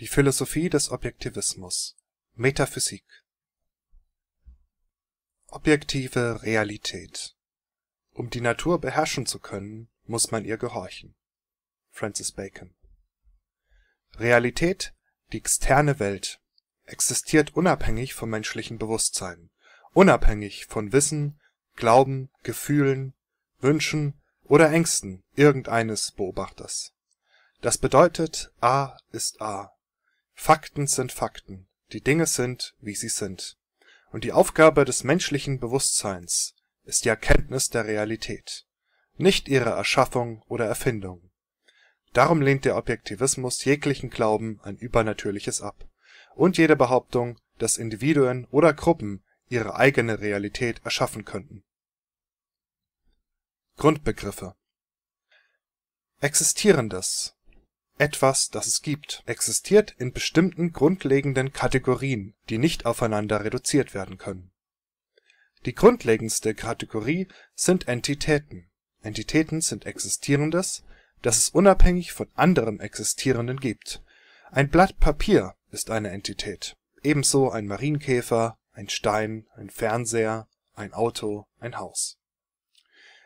Die Philosophie des Objektivismus. Metaphysik. Objektive Realität. Um die Natur beherrschen zu können, muss man ihr gehorchen. Francis Bacon. Realität, die externe Welt, existiert unabhängig vom menschlichen Bewusstsein, unabhängig von Wissen, Glauben, Gefühlen, Wünschen oder Ängsten irgendeines Beobachters. Das bedeutet A ist A Fakten sind Fakten, die Dinge sind, wie sie sind, und die Aufgabe des menschlichen Bewusstseins ist die Erkenntnis der Realität, nicht ihre Erschaffung oder Erfindung. Darum lehnt der Objektivismus jeglichen Glauben an Übernatürliches ab und jede Behauptung, dass Individuen oder Gruppen ihre eigene Realität erschaffen könnten. Grundbegriffe Existierendes etwas, das es gibt, existiert in bestimmten grundlegenden Kategorien, die nicht aufeinander reduziert werden können. Die grundlegendste Kategorie sind Entitäten. Entitäten sind Existierendes, das es unabhängig von anderem Existierenden gibt. Ein Blatt Papier ist eine Entität, ebenso ein Marienkäfer, ein Stein, ein Fernseher, ein Auto, ein Haus.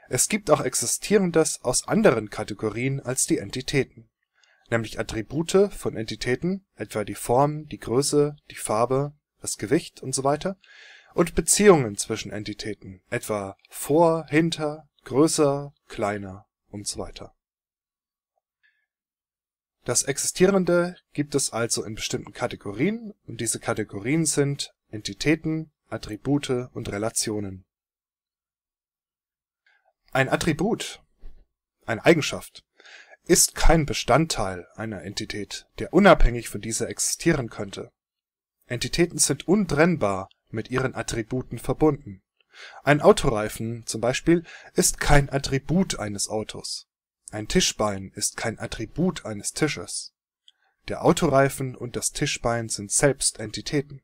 Es gibt auch Existierendes aus anderen Kategorien als die Entitäten nämlich Attribute von Entitäten (etwa die Form, die Größe, die Farbe, das Gewicht usw.) und Beziehungen zwischen Entitäten (etwa vor, hinter, größer, kleiner usw.). Das Existierende gibt es also in bestimmten Kategorien, und diese Kategorien sind Entitäten, Attribute und Relationen. Ein Attribut (eine Eigenschaft ist kein Bestandteil einer Entität, der unabhängig von dieser existieren könnte. Entitäten sind untrennbar mit ihren Attributen verbunden. Ein Autoreifen zum Beispiel ist kein Attribut eines Autos. Ein Tischbein ist kein Attribut eines Tisches. Der Autoreifen und das Tischbein sind selbst Entitäten.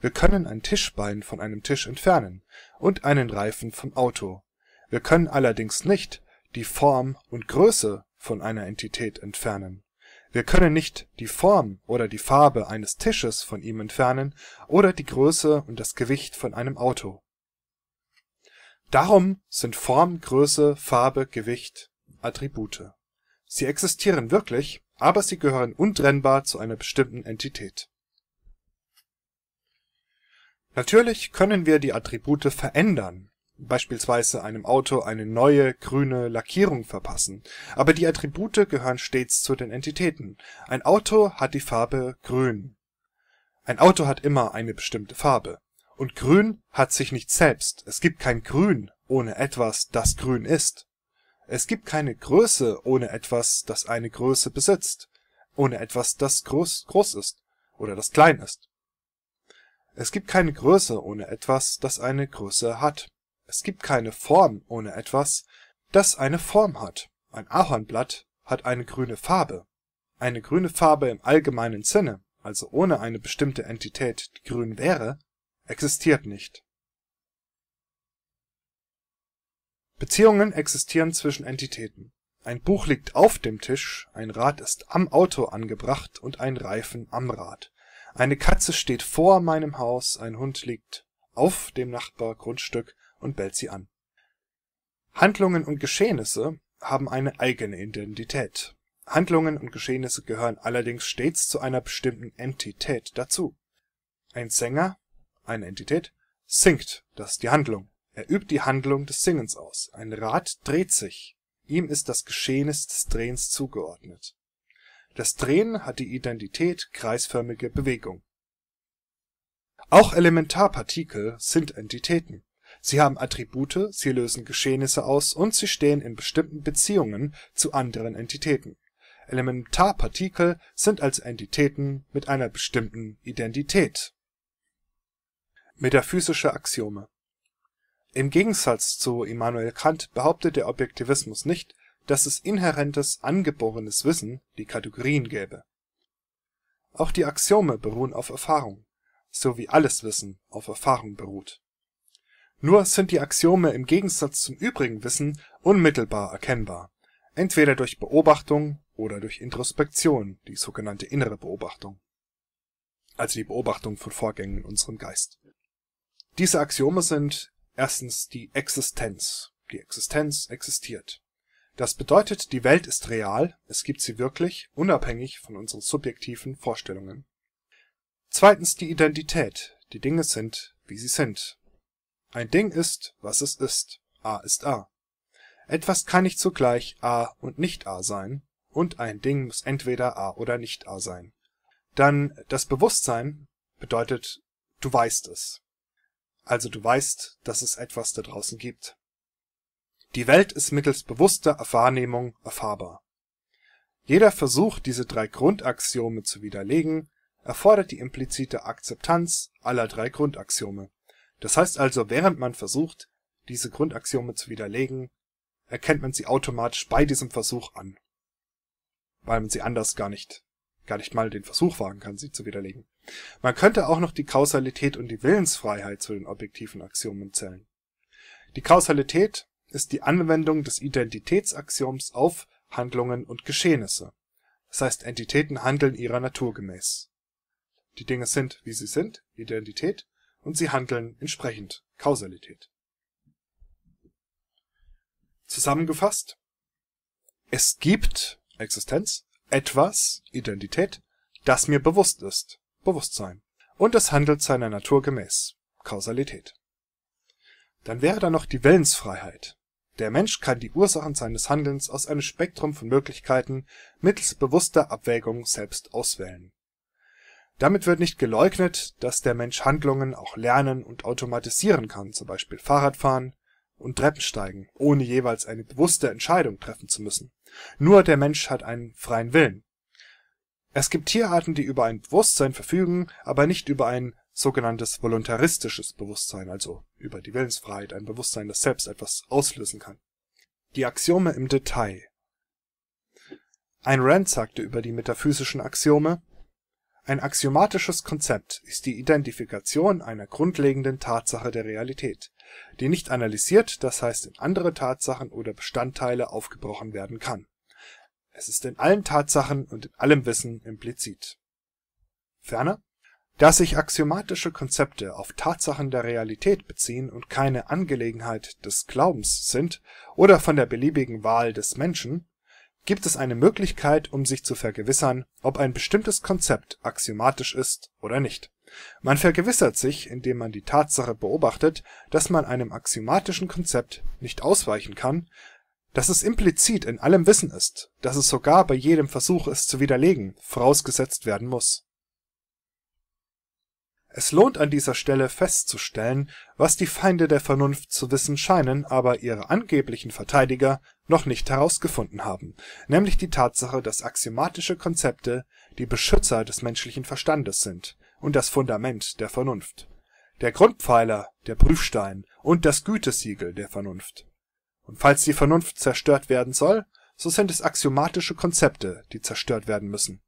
Wir können ein Tischbein von einem Tisch entfernen und einen Reifen vom Auto. Wir können allerdings nicht die Form und Größe von einer Entität entfernen. Wir können nicht die Form oder die Farbe eines Tisches von ihm entfernen oder die Größe und das Gewicht von einem Auto. Darum sind Form, Größe, Farbe, Gewicht Attribute. Sie existieren wirklich, aber sie gehören untrennbar zu einer bestimmten Entität. Natürlich können wir die Attribute verändern beispielsweise einem Auto eine neue grüne Lackierung verpassen, aber die Attribute gehören stets zu den Entitäten. Ein Auto hat die Farbe grün. Ein Auto hat immer eine bestimmte Farbe. Und grün hat sich nicht selbst, es gibt kein Grün ohne etwas, das grün ist. Es gibt keine Größe ohne etwas, das eine Größe besitzt, ohne etwas, das groß, groß ist oder das klein ist. Es gibt keine Größe ohne etwas, das eine Größe hat es gibt keine Form ohne etwas, das eine Form hat. Ein Ahornblatt hat eine grüne Farbe. Eine grüne Farbe im allgemeinen Sinne, also ohne eine bestimmte Entität, die grün wäre, existiert nicht. Beziehungen existieren zwischen Entitäten. Ein Buch liegt auf dem Tisch, ein Rad ist am Auto angebracht und ein Reifen am Rad. Eine Katze steht vor meinem Haus, ein Hund liegt auf dem Nachbargrundstück und bellt sie an. Handlungen und Geschehnisse haben eine eigene Identität. Handlungen und Geschehnisse gehören allerdings stets zu einer bestimmten Entität dazu. Ein Sänger (eine Entität) singt (das ist die Handlung). Er übt die Handlung des Singens aus. Ein Rad dreht sich, ihm ist das Geschehnis des Drehens zugeordnet. Das Drehen hat die Identität kreisförmige Bewegung. Auch Elementarpartikel sind Entitäten Sie haben Attribute, sie lösen Geschehnisse aus und sie stehen in bestimmten Beziehungen zu anderen Entitäten. Elementarpartikel sind also Entitäten mit einer bestimmten Identität. Metaphysische Axiome Im Gegensatz zu Immanuel Kant behauptet der Objektivismus nicht, dass es inhärentes angeborenes Wissen, die Kategorien gäbe. Auch die Axiome beruhen auf Erfahrung, so wie alles Wissen auf Erfahrung beruht nur sind die Axiome im Gegensatz zum übrigen Wissen unmittelbar erkennbar. entweder durch Beobachtung oder durch Introspektion, die sogenannte innere Beobachtung, also die Beobachtung von Vorgängen in unserem Geist. Diese Axiome sind erstens die Existenz. Die Existenz existiert. Das bedeutet, die Welt ist real, es gibt sie wirklich, unabhängig von unseren subjektiven Vorstellungen. Zweitens die Identität. Die Dinge sind, wie sie sind. Ein Ding ist, was es ist. A ist A. Etwas kann nicht zugleich A und nicht A sein, und ein Ding muss entweder A oder nicht A sein. Dann das Bewusstsein bedeutet, du weißt es. Also du weißt, dass es etwas da draußen gibt. Die Welt ist mittels bewusster Wahrnehmung erfahrbar. Jeder Versuch, diese drei Grundaxiome zu widerlegen, erfordert die implizite Akzeptanz aller drei Grundaxiome. Das heißt also, während man versucht, diese Grundaxiome zu widerlegen, erkennt man sie automatisch bei diesem Versuch an. Weil man sie anders gar nicht, gar nicht mal den Versuch wagen kann, sie zu widerlegen. Man könnte auch noch die Kausalität und die Willensfreiheit zu den objektiven Axiomen zählen. Die Kausalität ist die Anwendung des Identitätsaxioms auf Handlungen und Geschehnisse. Das heißt, Entitäten handeln ihrer Natur gemäß. Die Dinge sind, wie sie sind, Identität, und sie handeln entsprechend, Kausalität. Zusammengefasst: Es gibt (Existenz) etwas (Identität), das mir bewusst ist (Bewusstsein), und es handelt seiner Natur gemäß (Kausalität). Dann wäre da noch die Willensfreiheit. Der Mensch kann die Ursachen seines Handelns aus einem Spektrum von Möglichkeiten mittels bewusster Abwägung selbst auswählen. Damit wird nicht geleugnet, dass der Mensch Handlungen auch lernen und automatisieren kann zum Beispiel Fahrradfahren und Treppensteigen, ohne jeweils eine bewusste Entscheidung treffen zu müssen. Nur der Mensch hat einen freien Willen. Es gibt Tierarten, die über ein Bewusstsein verfügen, aber nicht über ein sogenanntes voluntaristisches Bewusstsein, also über die Willensfreiheit, ein Bewusstsein, das selbst etwas auslösen kann. Die Axiome im Detail Ein Rand sagte über die metaphysischen Axiome ein axiomatisches Konzept ist die Identifikation einer grundlegenden Tatsache der Realität, die nicht analysiert, das heißt in andere Tatsachen oder Bestandteile aufgebrochen werden kann. Es ist in allen Tatsachen und in allem Wissen implizit. Ferner, da sich axiomatische Konzepte auf Tatsachen der Realität beziehen und keine Angelegenheit des Glaubens sind oder von der beliebigen Wahl des Menschen gibt es eine Möglichkeit, um sich zu vergewissern, ob ein bestimmtes Konzept axiomatisch ist oder nicht. Man vergewissert sich, indem man die Tatsache beobachtet, dass man einem axiomatischen Konzept nicht ausweichen kann, dass es implizit in allem Wissen ist, dass es sogar bei jedem Versuch, es zu widerlegen, vorausgesetzt werden muss es lohnt an dieser Stelle festzustellen, was die Feinde der Vernunft zu wissen scheinen, aber ihre angeblichen Verteidiger noch nicht herausgefunden haben, nämlich die Tatsache, dass axiomatische Konzepte die Beschützer des menschlichen Verstandes sind und das Fundament der Vernunft, der Grundpfeiler, der Prüfstein und das Gütesiegel der Vernunft. Und falls die Vernunft zerstört werden soll, so sind es axiomatische Konzepte, die zerstört werden müssen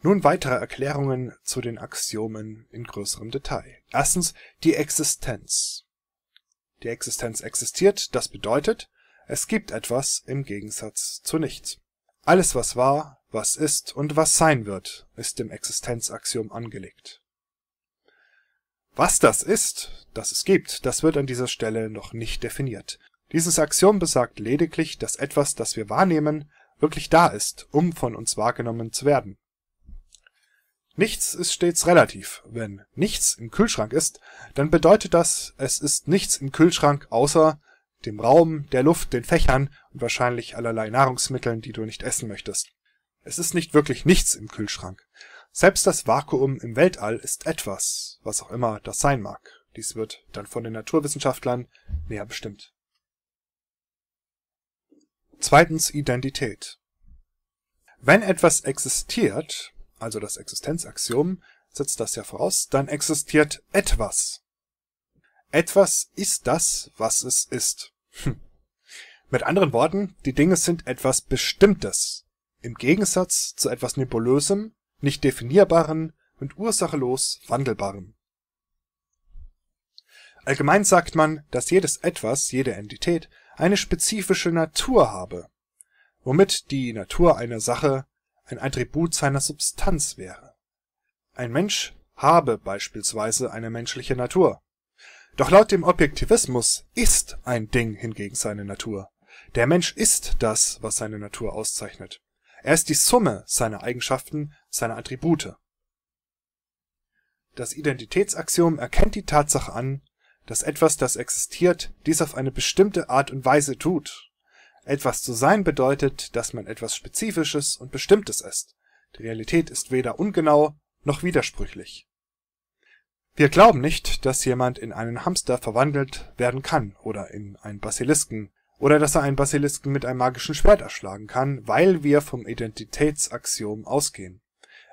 Nun weitere Erklärungen zu den Axiomen in größerem Detail. Erstens die Existenz. Die Existenz existiert, das bedeutet, es gibt etwas im Gegensatz zu nichts. Alles was war, was ist und was sein wird, ist dem Existenzaxiom angelegt. Was das ist, das es gibt, das wird an dieser Stelle noch nicht definiert. Dieses Axiom besagt lediglich, dass etwas, das wir wahrnehmen, wirklich da ist, um von uns wahrgenommen zu werden Nichts ist stets relativ. Wenn nichts im Kühlschrank ist, dann bedeutet das, es ist nichts im Kühlschrank außer dem Raum, der Luft, den Fächern und wahrscheinlich allerlei Nahrungsmitteln, die du nicht essen möchtest. Es ist nicht wirklich nichts im Kühlschrank. Selbst das Vakuum im Weltall ist etwas, was auch immer das sein mag. Dies wird dann von den Naturwissenschaftlern näher bestimmt. Zweitens Identität. Wenn etwas existiert, also das Existenzaxiom, setzt das ja voraus, dann existiert etwas. Etwas ist das, was es ist. Hm. Mit anderen Worten, die Dinge sind etwas Bestimmtes, im Gegensatz zu etwas Nebulösem, nicht definierbaren und ursachelos Wandelbarem. Allgemein sagt man, dass jedes Etwas, jede Entität, eine spezifische Natur habe, womit die Natur einer Sache ein Attribut seiner Substanz wäre. Ein Mensch habe beispielsweise eine menschliche Natur. Doch laut dem Objektivismus ist ein Ding hingegen seine Natur. Der Mensch ist das, was seine Natur auszeichnet. Er ist die Summe seiner Eigenschaften, seiner Attribute. Das Identitätsaxiom erkennt die Tatsache an, dass etwas, das existiert, dies auf eine bestimmte Art und Weise tut. Etwas zu sein bedeutet, dass man etwas Spezifisches und Bestimmtes ist. Die Realität ist weder ungenau noch widersprüchlich. Wir glauben nicht, dass jemand in einen Hamster verwandelt werden kann oder in einen Basilisken oder dass er einen Basilisken mit einem magischen Schwert erschlagen kann, weil wir vom Identitätsaxiom ausgehen.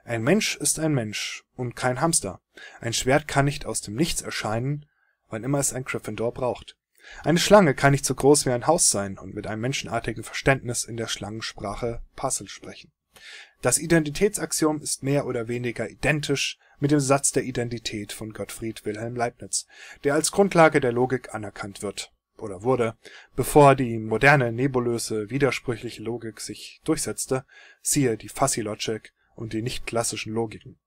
Ein Mensch ist ein Mensch und kein Hamster. Ein Schwert kann nicht aus dem Nichts erscheinen wann immer es ein Gryffindor braucht. Eine Schlange kann nicht so groß wie ein Haus sein und mit einem menschenartigen Verständnis in der Schlangensprache Puzzle sprechen. Das Identitätsaxiom ist mehr oder weniger identisch mit dem Satz der Identität von Gottfried Wilhelm Leibniz, der als Grundlage der Logik anerkannt wird oder wurde, bevor die moderne nebulöse widersprüchliche Logik sich durchsetzte, siehe die Fuzzy Logic und die nicht-klassischen Logiken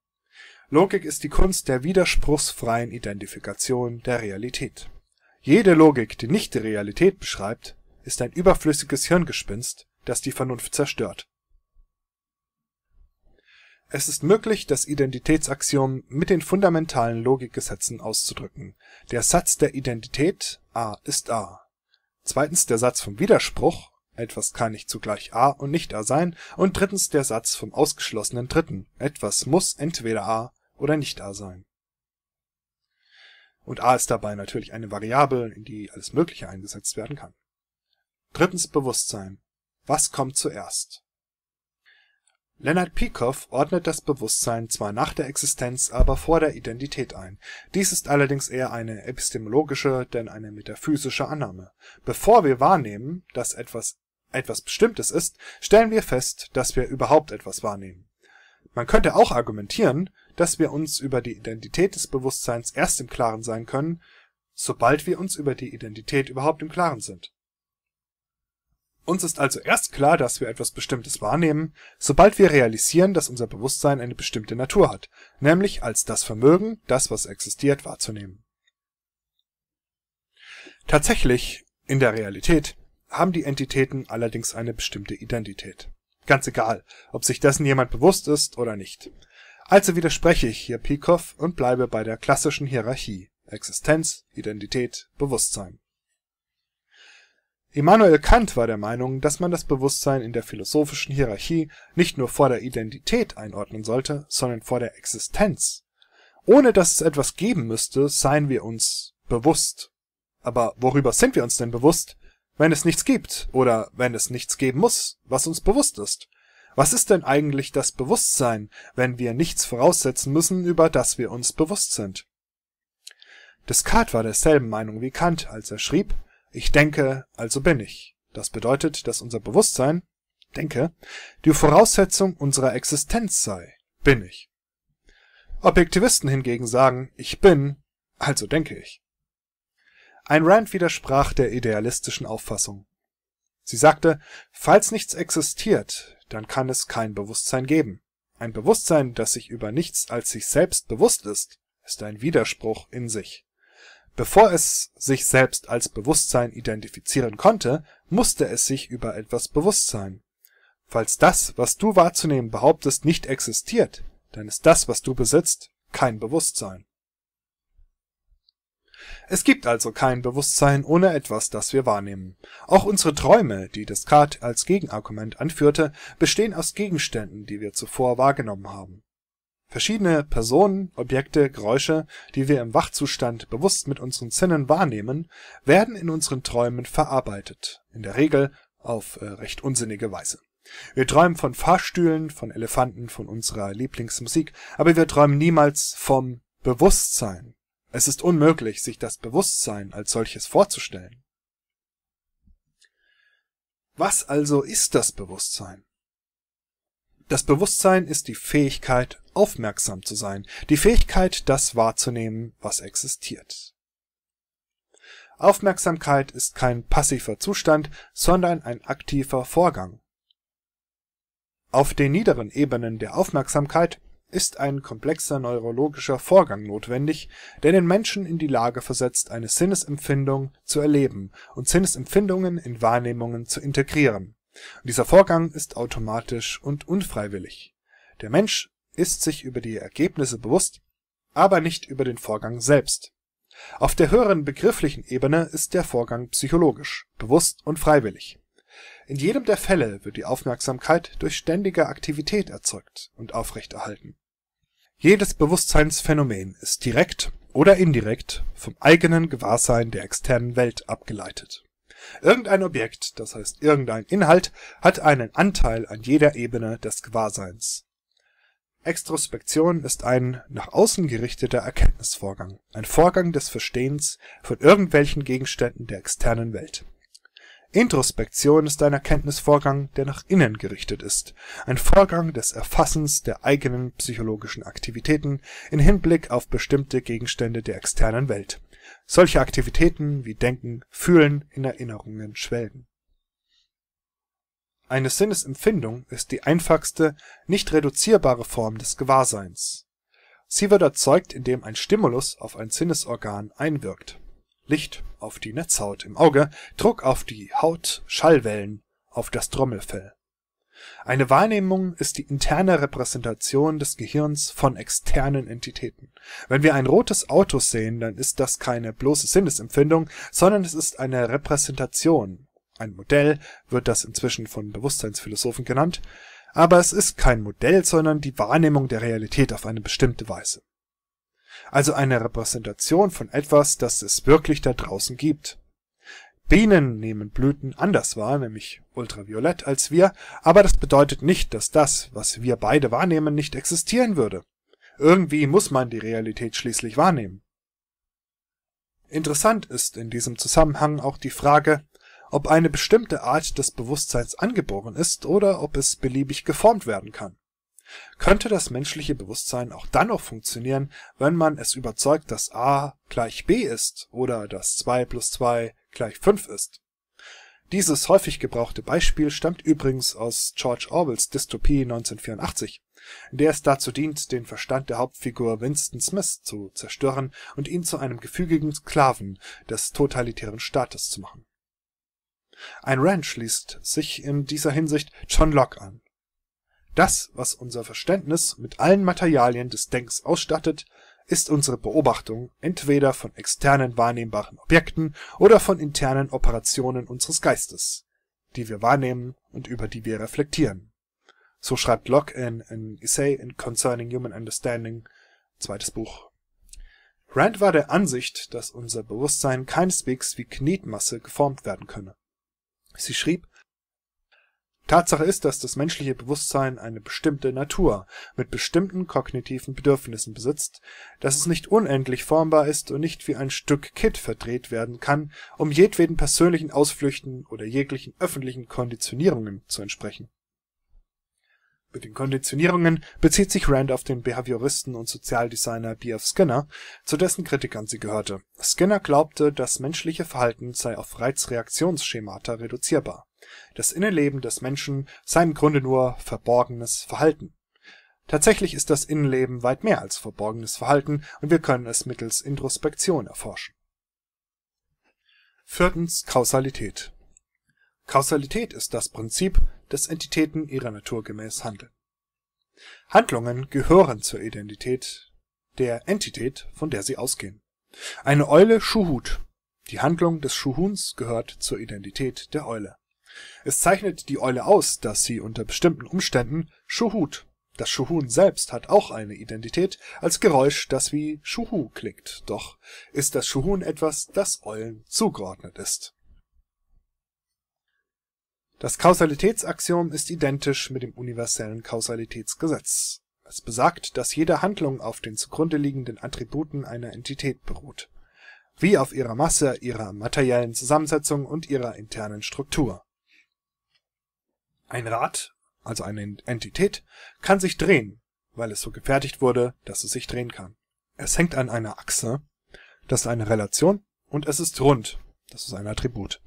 Logik ist die Kunst der widerspruchsfreien Identifikation der Realität. Jede Logik, die nicht die Realität beschreibt, ist ein überflüssiges Hirngespinst, das die Vernunft zerstört. Es ist möglich, das Identitätsaxiom mit den fundamentalen Logikgesetzen auszudrücken. Der Satz der Identität A ist A. Zweitens der Satz vom Widerspruch etwas kann nicht zugleich A und nicht A sein und drittens der Satz vom ausgeschlossenen Dritten etwas muss entweder A oder nicht A sein. Und A ist dabei natürlich eine Variable, in die alles Mögliche eingesetzt werden kann. Drittens Bewusstsein. Was kommt zuerst? Leonard Peikoff ordnet das Bewusstsein zwar nach der Existenz, aber vor der Identität ein. Dies ist allerdings eher eine epistemologische denn eine metaphysische Annahme. Bevor wir wahrnehmen, dass etwas etwas Bestimmtes ist, stellen wir fest, dass wir überhaupt etwas wahrnehmen. Man könnte auch argumentieren, dass wir uns über die Identität des Bewusstseins erst im Klaren sein können, sobald wir uns über die Identität überhaupt im Klaren sind. Uns ist also erst klar, dass wir etwas Bestimmtes wahrnehmen, sobald wir realisieren, dass unser Bewusstsein eine bestimmte Natur hat, nämlich als das Vermögen, das, was existiert, wahrzunehmen. Tatsächlich, in der Realität, haben die Entitäten allerdings eine bestimmte Identität. Ganz egal, ob sich dessen jemand bewusst ist oder nicht. Also widerspreche ich hier Peikoff und bleibe bei der klassischen Hierarchie Existenz, Identität, Bewusstsein. Immanuel Kant war der Meinung, dass man das Bewusstsein in der philosophischen Hierarchie nicht nur vor der Identität einordnen sollte, sondern vor der Existenz. Ohne dass es etwas geben müsste, seien wir uns bewusst. Aber worüber sind wir uns denn bewusst, wenn es nichts gibt oder wenn es nichts geben muss, was uns bewusst ist? Was ist denn eigentlich das Bewusstsein, wenn wir nichts voraussetzen müssen, über das wir uns bewusst sind? Descartes war derselben Meinung wie Kant, als er schrieb, ich denke, also bin ich. Das bedeutet, dass unser Bewusstsein, denke, die Voraussetzung unserer Existenz sei, bin ich. Objektivisten hingegen sagen, ich bin, also denke ich. Ein Rand widersprach der idealistischen Auffassung. Sie sagte, falls nichts existiert, dann kann es kein Bewusstsein geben. Ein Bewusstsein, das sich über nichts als sich selbst bewusst ist, ist ein Widerspruch in sich. Bevor es sich selbst als Bewusstsein identifizieren konnte, musste es sich über etwas bewusst sein. Falls das, was du wahrzunehmen behauptest, nicht existiert, dann ist das, was du besitzt, kein Bewusstsein. Es gibt also kein Bewusstsein ohne etwas, das wir wahrnehmen. Auch unsere Träume, die Descartes als Gegenargument anführte, bestehen aus Gegenständen, die wir zuvor wahrgenommen haben. Verschiedene Personen, Objekte, Geräusche, die wir im Wachzustand bewusst mit unseren Sinnen wahrnehmen, werden in unseren Träumen verarbeitet, in der Regel auf äh, recht unsinnige Weise. Wir träumen von Fahrstühlen, von Elefanten, von unserer Lieblingsmusik, aber wir träumen niemals vom Bewusstsein, es ist unmöglich, sich das Bewusstsein als solches vorzustellen. Was also ist das Bewusstsein? Das Bewusstsein ist die Fähigkeit, aufmerksam zu sein, die Fähigkeit, das wahrzunehmen, was existiert. Aufmerksamkeit ist kein passiver Zustand, sondern ein aktiver Vorgang. Auf den niederen Ebenen der Aufmerksamkeit ist ein komplexer neurologischer Vorgang notwendig, der den Menschen in die Lage versetzt, eine Sinnesempfindung zu erleben und Sinnesempfindungen in Wahrnehmungen zu integrieren. Dieser Vorgang ist automatisch und unfreiwillig. Der Mensch ist sich über die Ergebnisse bewusst, aber nicht über den Vorgang selbst. Auf der höheren begrifflichen Ebene ist der Vorgang psychologisch, bewusst und freiwillig. In jedem der Fälle wird die Aufmerksamkeit durch ständige Aktivität erzeugt und aufrechterhalten. Jedes Bewusstseinsphänomen ist direkt oder indirekt vom eigenen Gewahrsein der externen Welt abgeleitet. Irgendein Objekt, das heißt irgendein Inhalt, hat einen Anteil an jeder Ebene des Gewahrseins Extrospektion ist ein nach außen gerichteter Erkenntnisvorgang, ein Vorgang des Verstehens von irgendwelchen Gegenständen der externen Welt. Introspektion ist ein Erkenntnisvorgang, der nach innen gerichtet ist, ein Vorgang des Erfassens der eigenen psychologischen Aktivitäten in Hinblick auf bestimmte Gegenstände der externen Welt. Solche Aktivitäten wie Denken, Fühlen, in Erinnerungen schwelgen eine Sinnesempfindung ist die einfachste, nicht reduzierbare Form des Gewahrseins. Sie wird erzeugt, indem ein Stimulus auf ein Sinnesorgan einwirkt (Licht auf die Netzhaut im Auge, Druck auf die Haut, Schallwellen auf das Trommelfell). Eine Wahrnehmung ist die interne Repräsentation des Gehirns von externen Entitäten. Wenn wir ein rotes Auto sehen, dann ist das keine bloße Sinnesempfindung, sondern es ist eine Repräsentation ein Modell wird das inzwischen von Bewusstseinsphilosophen genannt, aber es ist kein Modell, sondern die Wahrnehmung der Realität auf eine bestimmte Weise. Also eine Repräsentation von etwas, das es wirklich da draußen gibt. Bienen nehmen Blüten anders wahr, nämlich ultraviolett als wir, aber das bedeutet nicht, dass das, was wir beide wahrnehmen, nicht existieren würde. Irgendwie muss man die Realität schließlich wahrnehmen. Interessant ist in diesem Zusammenhang auch die Frage, ob eine bestimmte Art des Bewusstseins angeboren ist oder ob es beliebig geformt werden kann. Könnte das menschliche Bewusstsein auch dann noch funktionieren, wenn man es überzeugt, dass a gleich b ist oder dass 2 plus 2 gleich 5 ist? Dieses häufig gebrauchte Beispiel stammt übrigens aus George Orwells Dystopie 1984, in der es dazu dient, den Verstand der Hauptfigur Winston Smith zu zerstören und ihn zu einem gefügigen Sklaven des totalitären Staates zu machen ein Rand schließt sich in dieser Hinsicht John Locke an. Das, was unser Verständnis mit allen Materialien des Denkens ausstattet, ist unsere Beobachtung entweder von externen wahrnehmbaren Objekten oder von internen Operationen unseres Geistes, die wir wahrnehmen und über die wir reflektieren. So schreibt Locke in An Essay Concerning Human Understanding zweites Buch. Rand war der Ansicht, dass unser Bewusstsein keineswegs wie Knetmasse geformt werden könne Sie schrieb: Tatsache ist, dass das menschliche Bewusstsein eine bestimmte Natur mit bestimmten kognitiven Bedürfnissen besitzt, dass es nicht unendlich formbar ist und nicht wie ein Stück Kit verdreht werden kann, um jedweden persönlichen Ausflüchten oder jeglichen öffentlichen Konditionierungen zu entsprechen mit den Konditionierungen bezieht sich Rand auf den Behavioristen und Sozialdesigner B. F. Skinner, zu dessen Kritikern sie gehörte. Skinner glaubte, das menschliche Verhalten sei auf Reizreaktionsschemata reduzierbar. Das Innenleben des Menschen sei im Grunde nur verborgenes Verhalten. Tatsächlich ist das Innenleben weit mehr als verborgenes Verhalten und wir können es mittels Introspektion erforschen. Viertens Kausalität Kausalität ist das Prinzip, dass Entitäten ihrer Natur gemäß handeln. Handlungen gehören zur Identität der Entität, von der sie ausgehen. Eine Eule Schuhut. Die Handlung des Schuhuns gehört zur Identität der Eule. Es zeichnet die Eule aus, dass sie unter bestimmten Umständen Schuhut das Schuhun selbst hat auch eine Identität als Geräusch, das wie Schuhu klingt, doch ist das Schuhun etwas, das Eulen zugeordnet ist das Kausalitätsaxiom ist identisch mit dem universellen Kausalitätsgesetz. Es besagt, dass jede Handlung auf den zugrunde liegenden Attributen einer Entität beruht, wie auf ihrer Masse, ihrer materiellen Zusammensetzung und ihrer internen Struktur. Ein Rad, also eine Entität, kann sich drehen, weil es so gefertigt wurde, dass es sich drehen kann. Es hängt an einer Achse, das ist eine Relation, und es ist rund, Das ist ein Attribut.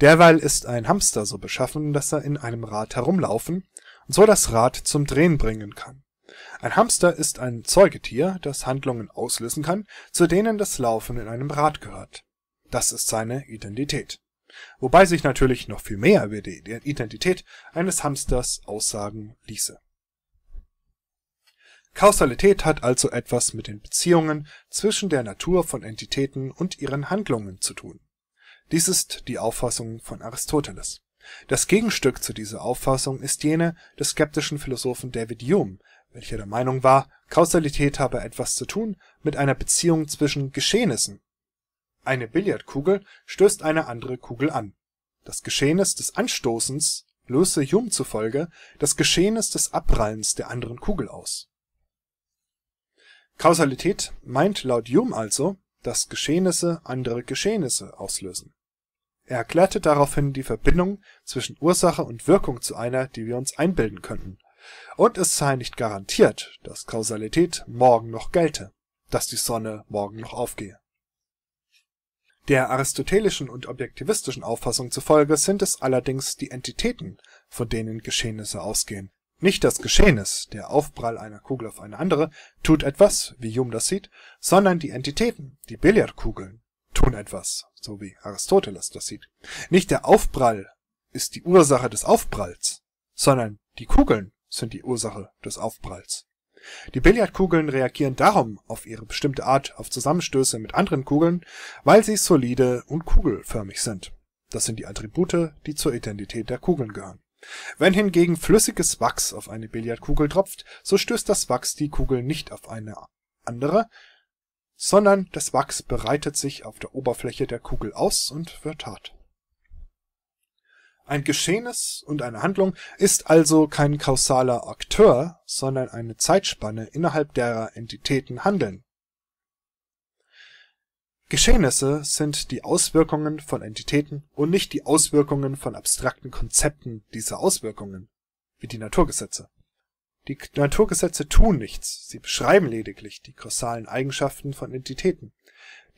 Derweil ist ein Hamster so beschaffen, dass er in einem Rad herumlaufen und so das Rad zum Drehen bringen kann. Ein Hamster ist ein Zeugetier, das Handlungen auslösen kann, zu denen das Laufen in einem Rad gehört. Das ist seine Identität. Wobei sich natürlich noch viel mehr über die Identität eines Hamsters aussagen ließe. Kausalität hat also etwas mit den Beziehungen zwischen der Natur von Entitäten und ihren Handlungen zu tun. Dies ist die Auffassung von Aristoteles. Das Gegenstück zu dieser Auffassung ist jene des skeptischen Philosophen David Hume, welcher der Meinung war, Kausalität habe etwas zu tun mit einer Beziehung zwischen Geschehnissen. Eine Billardkugel stößt eine andere Kugel an. Das Geschehnis des Anstoßens löse Hume zufolge das Geschehnis des Abprallens der anderen Kugel aus. Kausalität meint laut Hume also, dass Geschehnisse andere Geschehnisse auslösen. Er erklärte daraufhin die Verbindung zwischen Ursache und Wirkung zu einer, die wir uns einbilden könnten und es sei nicht garantiert, dass Kausalität morgen noch gelte, dass die Sonne morgen noch aufgehe. Der aristotelischen und objektivistischen Auffassung zufolge sind es allerdings die Entitäten, von denen Geschehnisse ausgehen. Nicht das Geschehnis, der Aufprall einer Kugel auf eine andere, tut etwas, wie Hume das sieht, sondern die Entitäten, die Billardkugeln, tun etwas, so wie Aristoteles das sieht. Nicht der Aufprall ist die Ursache des Aufpralls, sondern die Kugeln sind die Ursache des Aufpralls. Die Billardkugeln reagieren darum auf ihre bestimmte Art auf Zusammenstöße mit anderen Kugeln, weil sie solide und kugelförmig sind. Das sind die Attribute, die zur Identität der Kugeln gehören. Wenn hingegen flüssiges Wachs auf eine Billardkugel tropft, so stößt das Wachs die Kugel nicht auf eine andere, sondern das Wachs bereitet sich auf der Oberfläche der Kugel aus und wird hart ein Geschehnis und eine Handlung ist also kein kausaler Akteur, sondern eine Zeitspanne, innerhalb derer Entitäten handeln. Geschehnisse sind die Auswirkungen von Entitäten und nicht die Auswirkungen von abstrakten Konzepten dieser Auswirkungen, wie die Naturgesetze. Die Naturgesetze tun nichts, sie beschreiben lediglich die kausalen Eigenschaften von Entitäten.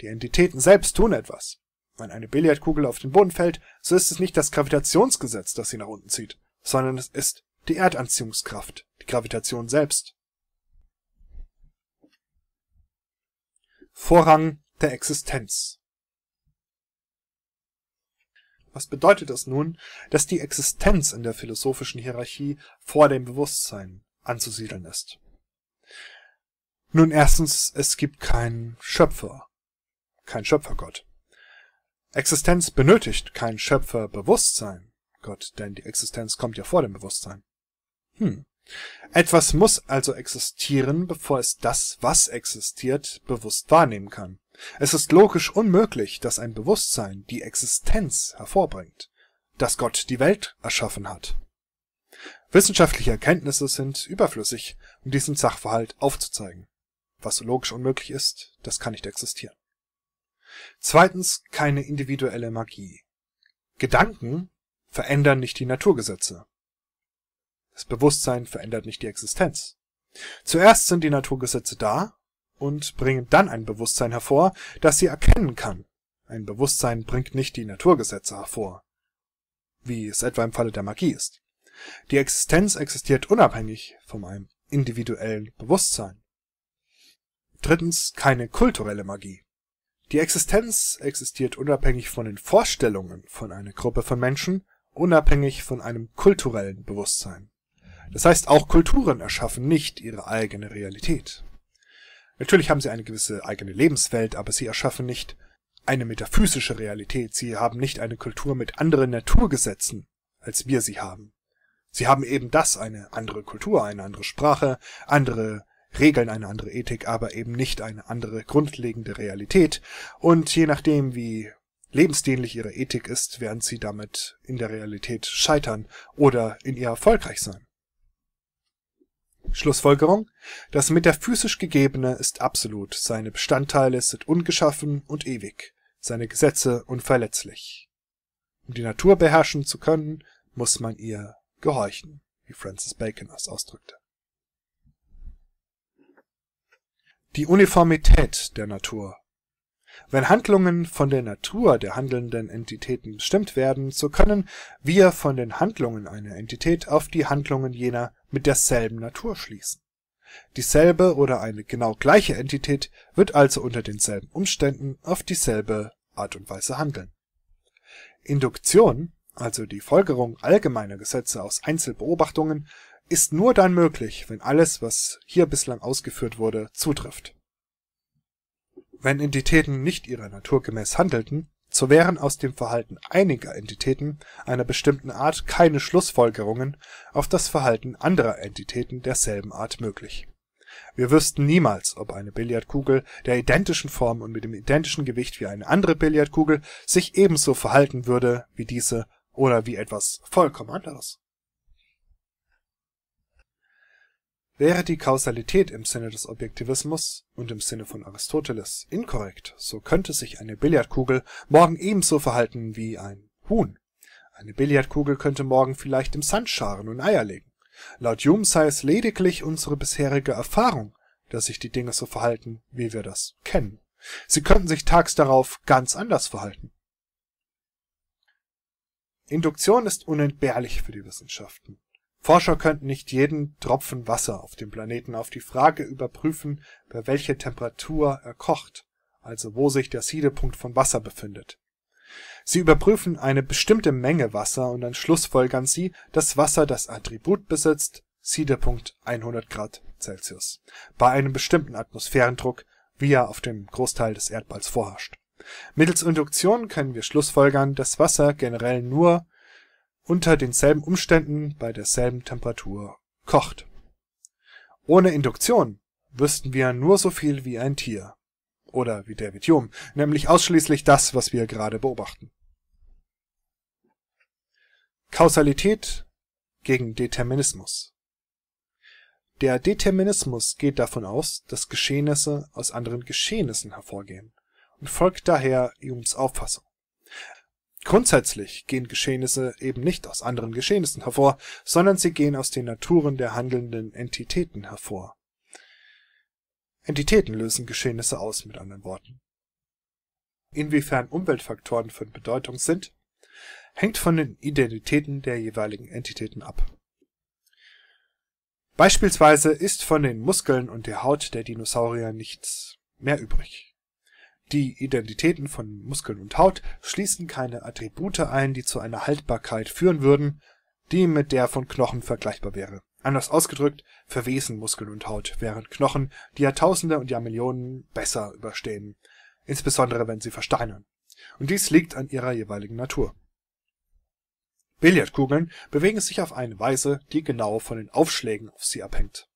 Die Entitäten selbst tun etwas wenn eine Billardkugel auf den Boden fällt, so ist es nicht das Gravitationsgesetz, das sie nach unten zieht, sondern es ist die Erdanziehungskraft, die Gravitation selbst. Vorrang der Existenz Was bedeutet es nun, dass die Existenz in der philosophischen Hierarchie vor dem Bewusstsein anzusiedeln ist? Nun erstens, es gibt keinen Schöpfer, kein Schöpfergott. Existenz benötigt kein Schöpferbewusstsein. Gott, denn die Existenz kommt ja vor dem Bewusstsein. Hm. Etwas muss also existieren, bevor es das, was existiert, bewusst wahrnehmen kann. Es ist logisch unmöglich, dass ein Bewusstsein die Existenz hervorbringt, dass Gott die Welt erschaffen hat. Wissenschaftliche Erkenntnisse sind überflüssig, um diesen Sachverhalt aufzuzeigen. Was logisch unmöglich ist, das kann nicht existieren. Zweitens keine individuelle Magie. Gedanken verändern nicht die Naturgesetze. Das Bewusstsein verändert nicht die Existenz. Zuerst sind die Naturgesetze da und bringen dann ein Bewusstsein hervor, das sie erkennen kann. Ein Bewusstsein bringt nicht die Naturgesetze hervor, wie es etwa im Falle der Magie ist. Die Existenz existiert unabhängig von einem individuellen Bewusstsein. Drittens keine kulturelle Magie. Die Existenz existiert unabhängig von den Vorstellungen von einer Gruppe von Menschen, unabhängig von einem kulturellen Bewusstsein. Das heißt, auch Kulturen erschaffen nicht ihre eigene Realität. Natürlich haben sie eine gewisse eigene Lebenswelt, aber sie erschaffen nicht eine metaphysische Realität. Sie haben nicht eine Kultur mit anderen Naturgesetzen, als wir sie haben. Sie haben eben das, eine andere Kultur, eine andere Sprache, andere Regeln eine andere Ethik, aber eben nicht eine andere grundlegende Realität. Und je nachdem, wie lebensdienlich ihre Ethik ist, werden sie damit in der Realität scheitern oder in ihr erfolgreich sein. Schlussfolgerung. Das metaphysisch Gegebene ist absolut, seine Bestandteile sind ungeschaffen und ewig, seine Gesetze unverletzlich. Um die Natur beherrschen zu können, muss man ihr gehorchen, wie Francis Bacon es ausdrückte. Die Uniformität der Natur Wenn Handlungen von der Natur der handelnden Entitäten bestimmt werden, so können wir von den Handlungen einer Entität auf die Handlungen jener mit derselben Natur schließen. Dieselbe oder eine genau gleiche Entität wird also unter denselben Umständen auf dieselbe Art und Weise handeln. Induktion, also die Folgerung allgemeiner Gesetze aus Einzelbeobachtungen, ist nur dann möglich, wenn alles, was hier bislang ausgeführt wurde, zutrifft wenn Entitäten nicht ihrer Natur gemäß handelten, so wären aus dem Verhalten einiger Entitäten einer bestimmten Art keine Schlussfolgerungen auf das Verhalten anderer Entitäten derselben Art möglich. Wir wüssten niemals, ob eine Billardkugel der identischen Form und mit dem identischen Gewicht wie eine andere Billardkugel sich ebenso verhalten würde wie diese oder wie etwas vollkommen anderes Wäre die Kausalität im Sinne des Objektivismus und im Sinne von Aristoteles inkorrekt, so könnte sich eine Billardkugel morgen ebenso verhalten wie ein Huhn. Eine Billardkugel könnte morgen vielleicht im Sand scharen und Eier legen. Laut Hume sei es lediglich unsere bisherige Erfahrung, dass sich die Dinge so verhalten, wie wir das kennen. Sie könnten sich tags darauf ganz anders verhalten. Induktion ist unentbehrlich für die Wissenschaften Forscher könnten nicht jeden Tropfen Wasser auf dem Planeten auf die Frage überprüfen, bei welcher Temperatur er kocht, also wo sich der Siedepunkt von Wasser befindet. Sie überprüfen eine bestimmte Menge Wasser und dann schlussfolgern sie, dass Wasser das Attribut besitzt Siedepunkt 100 Grad Celsius bei einem bestimmten Atmosphärendruck, wie er auf dem Großteil des Erdballs vorherrscht. Mittels Induktion können wir schlussfolgern, dass Wasser generell nur unter denselben Umständen bei derselben Temperatur kocht. Ohne Induktion wüssten wir nur so viel wie ein Tier. Oder wie David Hume, nämlich ausschließlich das, was wir gerade beobachten. Kausalität gegen Determinismus Der Determinismus geht davon aus, dass Geschehnisse aus anderen Geschehnissen hervorgehen und folgt daher Humes Auffassung Grundsätzlich gehen Geschehnisse eben nicht aus anderen Geschehnissen hervor, sondern sie gehen aus den Naturen der handelnden Entitäten hervor. Entitäten lösen Geschehnisse aus, mit anderen Worten. Inwiefern Umweltfaktoren von Bedeutung sind, hängt von den Identitäten der jeweiligen Entitäten ab. Beispielsweise ist von den Muskeln und der Haut der Dinosaurier nichts mehr übrig die Identitäten von Muskeln und Haut schließen keine Attribute ein, die zu einer Haltbarkeit führen würden, die mit der von Knochen vergleichbar wäre. Anders ausgedrückt verwesen Muskeln und Haut, während Knochen die Jahrtausende und Jahrmillionen besser überstehen, insbesondere wenn sie versteinern. Und dies liegt an ihrer jeweiligen Natur. Billardkugeln bewegen sich auf eine Weise, die genau von den Aufschlägen auf sie abhängt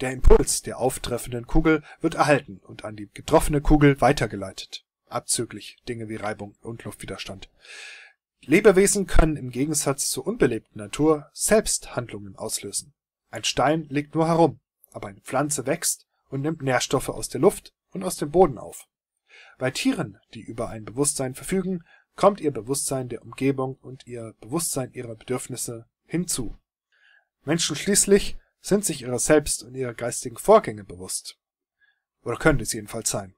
der Impuls der auftreffenden Kugel wird erhalten und an die getroffene Kugel weitergeleitet (abzüglich Dinge wie Reibung und Luftwiderstand). Lebewesen können im Gegensatz zur unbelebten Natur selbst Handlungen auslösen. Ein Stein liegt nur herum, aber eine Pflanze wächst und nimmt Nährstoffe aus der Luft und aus dem Boden auf. Bei Tieren, die über ein Bewusstsein verfügen, kommt ihr Bewusstsein der Umgebung und ihr Bewusstsein ihrer Bedürfnisse hinzu. Menschen schließlich sind sich ihrer selbst und ihrer geistigen Vorgänge bewusst. Oder könnte es jedenfalls sein.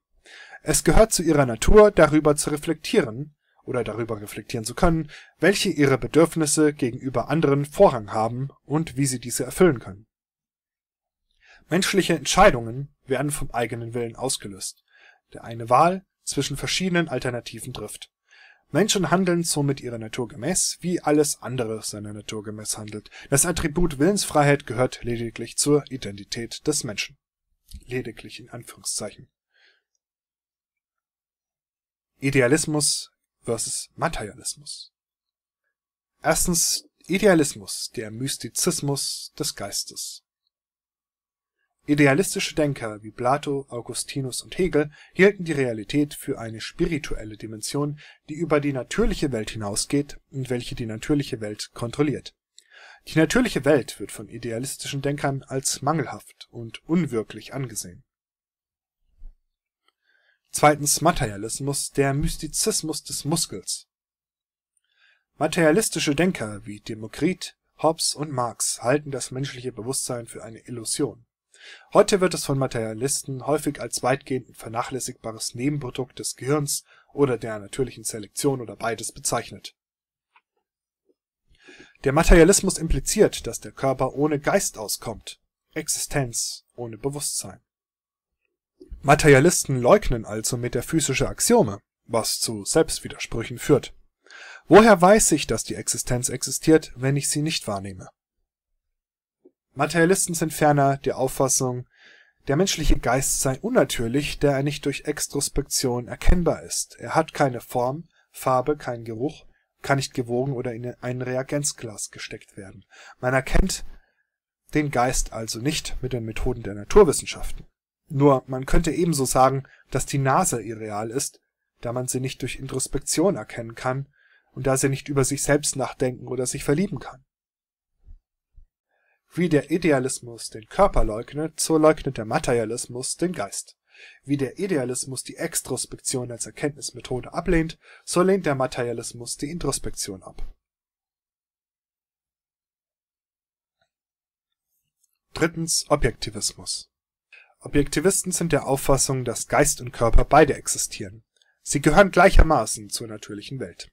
Es gehört zu ihrer Natur, darüber zu reflektieren oder darüber reflektieren zu können, welche ihre Bedürfnisse gegenüber anderen Vorrang haben und wie sie diese erfüllen können. Menschliche Entscheidungen werden vom eigenen Willen ausgelöst, der eine Wahl zwischen verschiedenen Alternativen trifft Menschen handeln somit ihrer Natur gemäß, wie alles andere seiner Natur gemäß handelt. Das Attribut Willensfreiheit gehört lediglich zur Identität des Menschen. Lediglich in Anführungszeichen. Idealismus versus Materialismus. Erstens Idealismus, der Mystizismus des Geistes Idealistische Denker wie Plato, Augustinus und Hegel hielten die Realität für eine spirituelle Dimension, die über die natürliche Welt hinausgeht und welche die natürliche Welt kontrolliert. Die natürliche Welt wird von idealistischen Denkern als mangelhaft und unwirklich angesehen. Zweitens Materialismus, der Mystizismus des Muskels. Materialistische Denker wie Demokrit, Hobbes und Marx halten das menschliche Bewusstsein für eine Illusion Heute wird es von Materialisten häufig als weitgehend vernachlässigbares Nebenprodukt des Gehirns oder der natürlichen Selektion oder beides bezeichnet. Der Materialismus impliziert, dass der Körper ohne Geist auskommt, Existenz ohne Bewusstsein. Materialisten leugnen also metaphysische Axiome, was zu Selbstwidersprüchen führt. Woher weiß ich, dass die Existenz existiert, wenn ich sie nicht wahrnehme? Materialisten sind ferner der Auffassung, der menschliche Geist sei unnatürlich, da er nicht durch Extrospektion erkennbar ist. Er hat keine Form, Farbe, keinen Geruch, kann nicht gewogen oder in ein Reagenzglas gesteckt werden. Man erkennt den Geist also nicht mit den Methoden der Naturwissenschaften. Nur man könnte ebenso sagen, dass die Nase irreal ist, da man sie nicht durch Introspektion erkennen kann und da sie nicht über sich selbst nachdenken oder sich verlieben kann. Wie der Idealismus den Körper leugnet, so leugnet der Materialismus den Geist. Wie der Idealismus die Extrospektion als Erkenntnismethode ablehnt, so lehnt der Materialismus die Introspektion ab. Drittens Objektivismus Objektivisten sind der Auffassung, dass Geist und Körper beide existieren. Sie gehören gleichermaßen zur natürlichen Welt.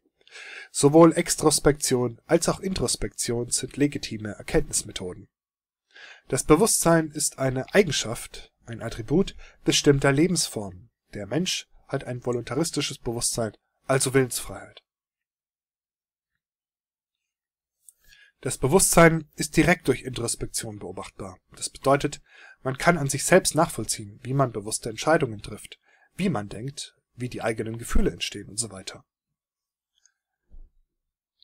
Sowohl Extrospektion als auch Introspektion sind legitime Erkenntnismethoden. Das Bewusstsein ist eine Eigenschaft, ein Attribut bestimmter Lebensformen. Der Mensch hat ein voluntaristisches Bewusstsein, also Willensfreiheit. Das Bewusstsein ist direkt durch Introspektion beobachtbar. Das bedeutet, man kann an sich selbst nachvollziehen, wie man bewusste Entscheidungen trifft, wie man denkt, wie die eigenen Gefühle entstehen weiter.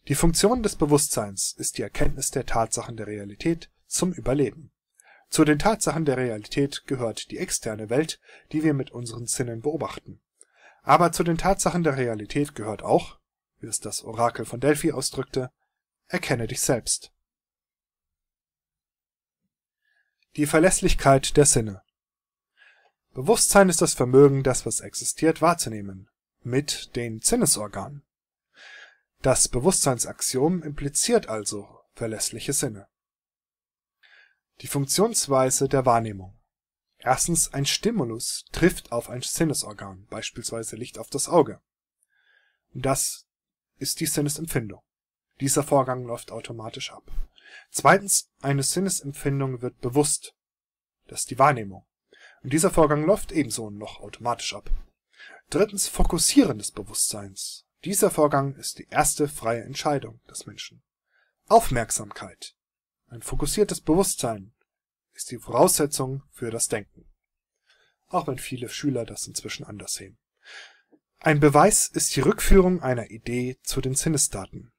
Die Funktion des Bewusstseins ist die Erkenntnis der Tatsachen der Realität zum Überleben. Zu den Tatsachen der Realität gehört die externe Welt, die wir mit unseren Sinnen beobachten. Aber zu den Tatsachen der Realität gehört auch, wie es das Orakel von Delphi ausdrückte, erkenne dich selbst. Die Verlässlichkeit der Sinne Bewusstsein ist das Vermögen, das was existiert wahrzunehmen, mit den Sinnesorganen. Das Bewusstseinsaxiom impliziert also verlässliche Sinne. Die Funktionsweise der Wahrnehmung Erstens, ein Stimulus trifft auf ein Sinnesorgan, beispielsweise Licht auf das Auge. Das ist die Sinnesempfindung. Dieser Vorgang läuft automatisch ab. Zweitens, eine Sinnesempfindung wird bewusst. Das ist die Wahrnehmung. Und dieser Vorgang läuft ebenso noch automatisch ab. Drittens, Fokussieren des Bewusstseins. Dieser Vorgang ist die erste freie Entscheidung des Menschen. Aufmerksamkeit. Ein fokussiertes Bewusstsein ist die Voraussetzung für das Denken. Auch wenn viele Schüler das inzwischen anders sehen. Ein Beweis ist die Rückführung einer Idee zu den Sinnesdaten.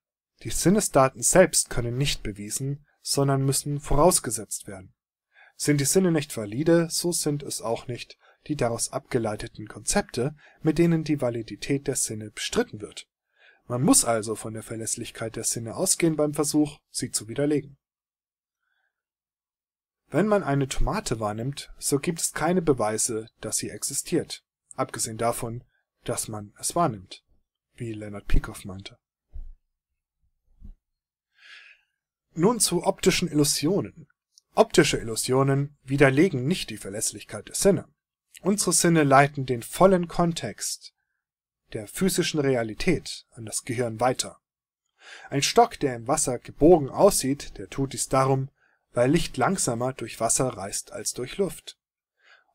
Die Sinnesdaten selbst können nicht bewiesen, sondern müssen vorausgesetzt werden. Sind die Sinne nicht valide, so sind es auch nicht die daraus abgeleiteten Konzepte, mit denen die Validität der Sinne bestritten wird. Man muss also von der Verlässlichkeit der Sinne ausgehen beim Versuch, sie zu widerlegen. Wenn man eine Tomate wahrnimmt, so gibt es keine Beweise, dass sie existiert, abgesehen davon, dass man es wahrnimmt, wie Leonard Peikoff meinte Nun zu optischen Illusionen. Optische Illusionen widerlegen nicht die Verlässlichkeit der Sinne. Unsere Sinne leiten den vollen Kontext der physischen Realität an das Gehirn weiter. Ein Stock, der im Wasser gebogen aussieht, der tut dies darum, weil Licht langsamer durch Wasser reist als durch Luft.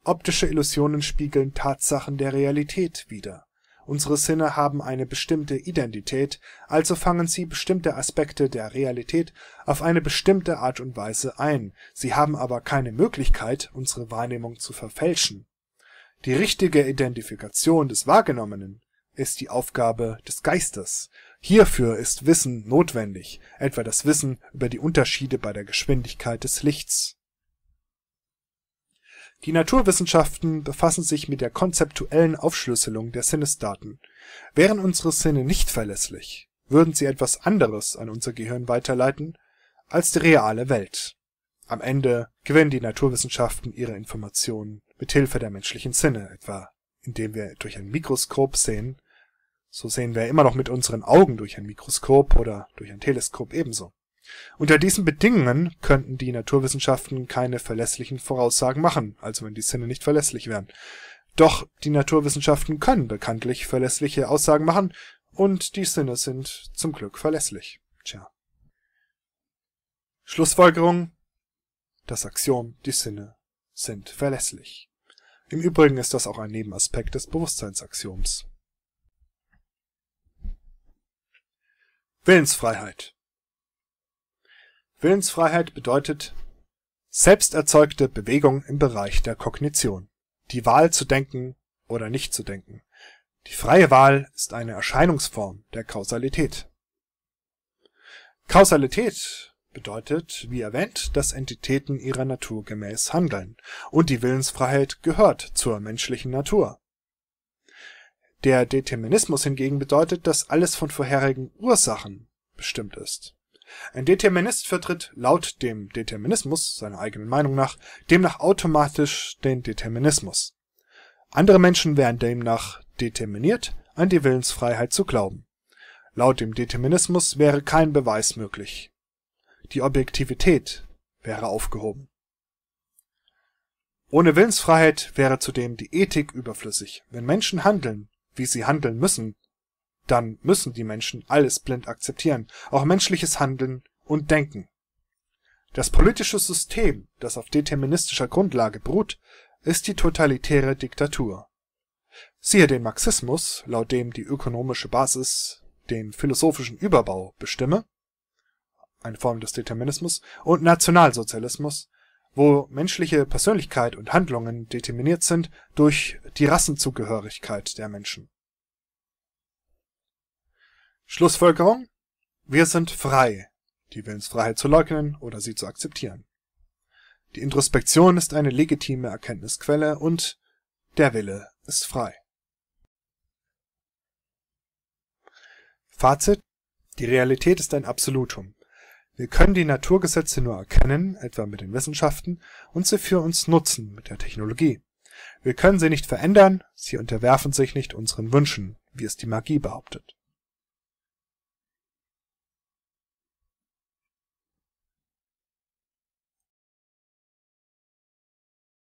Optische Illusionen spiegeln Tatsachen der Realität wider Unsere Sinne haben eine bestimmte Identität, also fangen sie bestimmte Aspekte der Realität auf eine bestimmte Art und Weise ein, sie haben aber keine Möglichkeit, unsere Wahrnehmung zu verfälschen. Die richtige Identifikation des Wahrgenommenen ist die Aufgabe des Geistes. Hierfür ist Wissen notwendig, etwa das Wissen über die Unterschiede bei der Geschwindigkeit des Lichts die Naturwissenschaften befassen sich mit der konzeptuellen Aufschlüsselung der Sinnesdaten. Wären unsere Sinne nicht verlässlich, würden sie etwas anderes an unser Gehirn weiterleiten als die reale Welt. Am Ende gewinnen die Naturwissenschaften ihre Informationen mit Hilfe der menschlichen Sinne, etwa indem wir durch ein Mikroskop sehen, so sehen wir immer noch mit unseren Augen durch ein Mikroskop oder durch ein Teleskop ebenso. Unter diesen Bedingungen könnten die Naturwissenschaften keine verlässlichen Voraussagen machen, also wenn die Sinne nicht verlässlich wären. Doch die Naturwissenschaften können bekanntlich verlässliche Aussagen machen und die Sinne sind zum Glück verlässlich. Tja. Schlussfolgerung Das Axiom, die Sinne sind verlässlich. Im Übrigen ist das auch ein Nebenaspekt des Bewusstseinsaxioms. Willensfreiheit Willensfreiheit bedeutet selbst erzeugte Bewegung im Bereich der Kognition, die Wahl zu denken oder nicht zu denken. Die freie Wahl ist eine Erscheinungsform der Kausalität. Kausalität bedeutet, wie erwähnt, dass Entitäten ihrer Natur gemäß handeln, und die Willensfreiheit gehört zur menschlichen Natur. Der Determinismus hingegen bedeutet, dass alles von vorherigen Ursachen bestimmt ist. Ein Determinist vertritt laut dem Determinismus, seiner eigenen Meinung nach, demnach automatisch den Determinismus. Andere Menschen wären demnach determiniert, an die Willensfreiheit zu glauben. Laut dem Determinismus wäre kein Beweis möglich die Objektivität wäre aufgehoben. Ohne Willensfreiheit wäre zudem die Ethik überflüssig. Wenn Menschen handeln, wie sie handeln müssen, dann müssen die Menschen alles blind akzeptieren, auch menschliches Handeln und Denken. Das politische System, das auf deterministischer Grundlage beruht, ist die totalitäre Diktatur. Siehe den Marxismus, laut dem die ökonomische Basis den philosophischen Überbau bestimme eine Form des Determinismus, und Nationalsozialismus, wo menschliche Persönlichkeit und Handlungen determiniert sind durch die Rassenzugehörigkeit der Menschen. Schlussfolgerung: Wir sind frei, die Willensfreiheit zu leugnen oder sie zu akzeptieren. Die Introspektion ist eine legitime Erkenntnisquelle und der Wille ist frei. Fazit: Die Realität ist ein Absolutum wir können die Naturgesetze nur erkennen, etwa mit den Wissenschaften, und sie für uns nutzen, mit der Technologie. Wir können sie nicht verändern, sie unterwerfen sich nicht unseren Wünschen, wie es die Magie behauptet